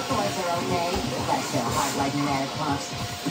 The boys are okay. Bless their heart like pneumatic pumps.